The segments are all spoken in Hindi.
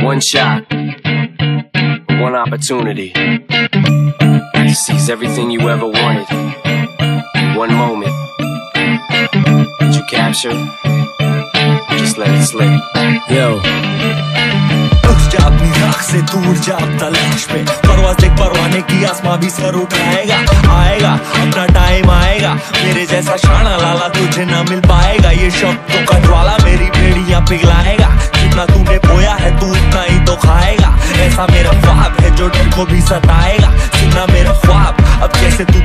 One shot, one opportunity to seize everything you ever wanted. One moment that you capture, just let it slip. Yo. अपनी राख से दूर जा अब तलाश में परवाज देख परवाने की आसमां भी सर उठाएगा आएगा अपना टाइम आएगा मेरे जैसा शाना लाला तुझे ना मिल पाएगा ये शब्दों पिघलाएगा जितना तूने बोया है, तू उतना ही तो खाएगा। ऐसा मेरा ख्वाब है जो तुमको भी सताएगा। सुना मेरा ख्वाब। अब कैसे तू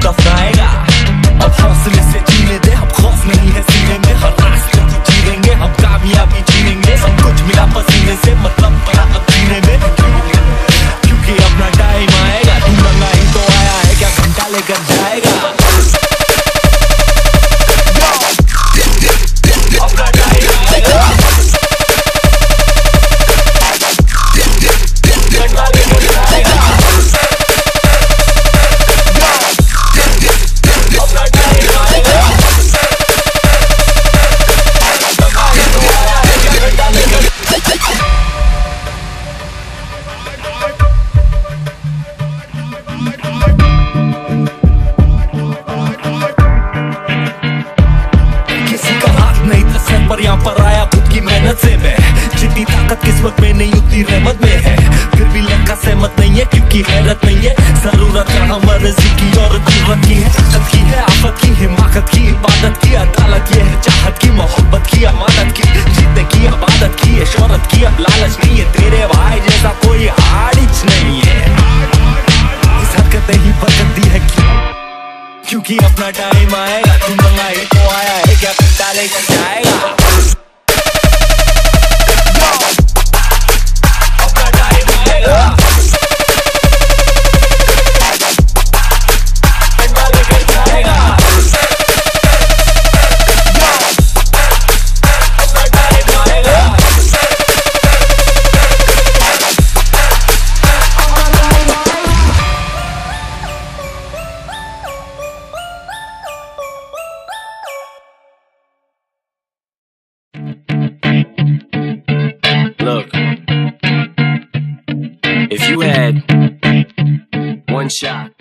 में नहीं उतनी रहमत में है। फिर भी लड़का सहमत नहीं है, क्योंकि हैरत नहीं है। ज़रूरत यहाँ मर्ज़ी की और ज़रूरत की है। ताकत की है, आफत की हिमाकत की, इबादत की, अदालत ये है। चाहत की, मोहब्बत की, अमानत की जीतने की, अबादत की है, शोहरत की, अब लालच नहीं है। तेरे भाई जैसा कोई हारिच नहीं है। इस हरकत ही बरकत दी है क्यों? क्योंकि अपना टाइम आएगा, तू मंगा ही तो आया है क्या? पिता sunshine.